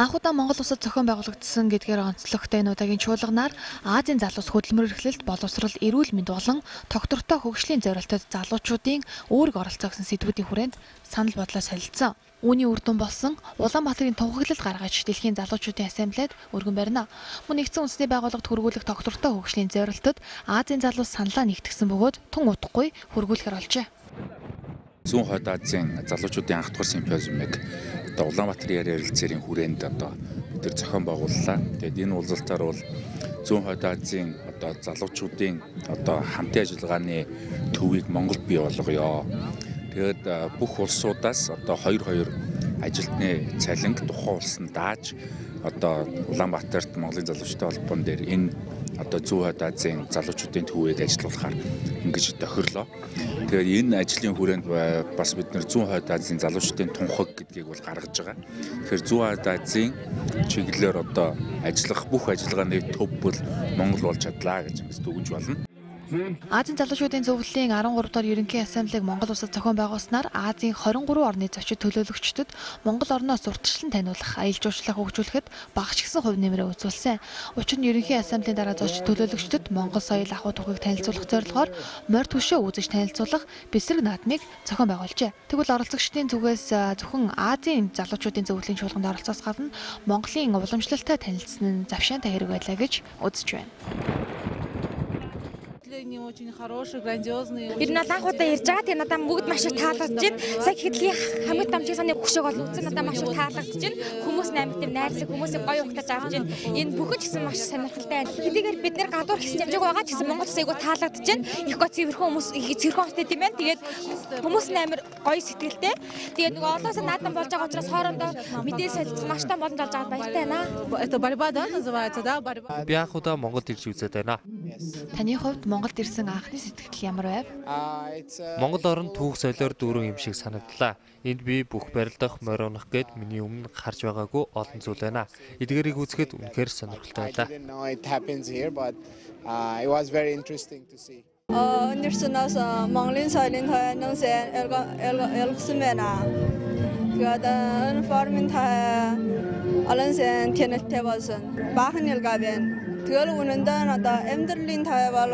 Анхудаа Монгол улсад зохион байгуулагдсан гэдгээр онцлогтой энэ удаагийн чуулганаар Азийн залуус хөдөлмөр эрхлэлт боловсрал эрүүл мэнд болон тогтвортой хөгжлийн зорилтод залуучуудын өөрөг оролцоо гэсэн сэдвүүдийн хүрээнд санал бодлоо солилцсон. Үүний үр дүн болсон Улаанбаатарын тунхаглал гаргаж дэлхийн залуучуудын ассамблеад өргөн барина. Мөн нэгдсэн үндэсний байгууллагад хөргүүлэх тогтвортой хөгжлийн зорилтод Азийн залуус саналаа нэгтгэсэн бөгөөд тун удахгүй хөргүүлэхээр олжээ. Зүүн хойд Азийн залуучуудын анх дахь симпозиумыг одоо Улаанбаатарын яриа ярилцээрийн хүрээнд одоо бид нар зохион байгууллаа. Тэгээд энэ уулзалтаар бол зүүн хойд Азийн одоо залуучуудын одоо хамтын ажиллагааны төвийг Монголд бий болгоё. Тэгээд бүх улсуудаас одоо 2 2 ажилтны цалинг тухайн улс нь дааж одоо Улаанбаатарт Монголын залуучуудын холбоон дээр энэ одоо зүүн Азийн залуучуудын төвөөд ажиллуулахаар ингэж тохирлоо. Тэгэхээр энэ ажлын хүрээнд бас бид нэр зүүн хойд Азийн залуучдын тунхаг гэдгийг бол гаргаж байгаа. Тэгэхээр зүүн Азийн чиглэлээр одоо ажиллах бүх ажиллагааны төв бол Монгол болж чадлаа гэж дүгэж болно. Азийн залуучуудын зөвлөлийн 13 дахь ерөнхий ассамблег Монгол улсад зохион байгуулснаар Азийн 23 орны зочид төлөөлөгчдөд Монгол орноос урьдчилан таниулах, аялал жуулчлал хөгжүүлэхэд багшгсан хувь нэмрээ үзүүлсэн. Учир нь ерөнхий ассамблеийн дараа зочид төлөөлөгчдөд Монгол соёл ахуй тухайг танилцуулах зорилгоор морь төшөө үзэж танилцуулах бэлсэрэг наадмыг зохион байгуулжээ. Тэгвэл оролцогчдын зүгээс зөвхөн Азийн залуучуудын зөвлөлийн чуулганд оролцоос гадна Монголын уламжлалтай танилцсан нь завшаантай хэрэг байлаа гэж үзэж байна Ер нь анх удаа ярьж байгаа. Тэгээ надад бүгд маш их таалагдж байна. Сая хэдлийн хамгийн дамжиг саны хөшөөг бол үзэн надад маш их таалагдж байна. Хүмүүс амар тийм найрсаг хүмүүсийг гоё ухтаж авч байна. Энэ бүхэн ч гэсэн маш сонирхолтой байна. Хэдийгээр бид нэр гадуур гэсэн хэмжээг байгаа ч гэсэн Монгол улс айгу таалагдж байна. Их гоо цэвэрхэн хүмүүс цэвэрхэн хостой тийм байна. Тэгээд хүмүүс амар гоё сэтгэлтэй. Тэгээд нөгөө олоосоо наадан болж байгаа учраас хоорондоо мэдээ солилцох маш том боломж олж аваад баяртай байна. Это борьба, да, называется, да, борьба. Би анх удаа Монголд ирж үзээд байна. Таны хувьд Монголд ирсэн анхны сэтгэл ямар байв? Монгол орн түүх солиор дүүрэн юм шиг санагдлаа. Энд би бүх барилдах, морионох гэд миний өмнө харж байгаагүй олон зүйл байна. Эдгээрийг үзэхэд үнэхээр сонирхолтой байлаа. Өнөрсөнөөс Монголын соёлын тухай нэн сайн ойлгосон байна. Тэгээд энэ формын тухай олон сайн тэнэлтэй болсон. Баахан ялгаа байна. Тэгэл үнэндээ одоо амьдралын тавай бол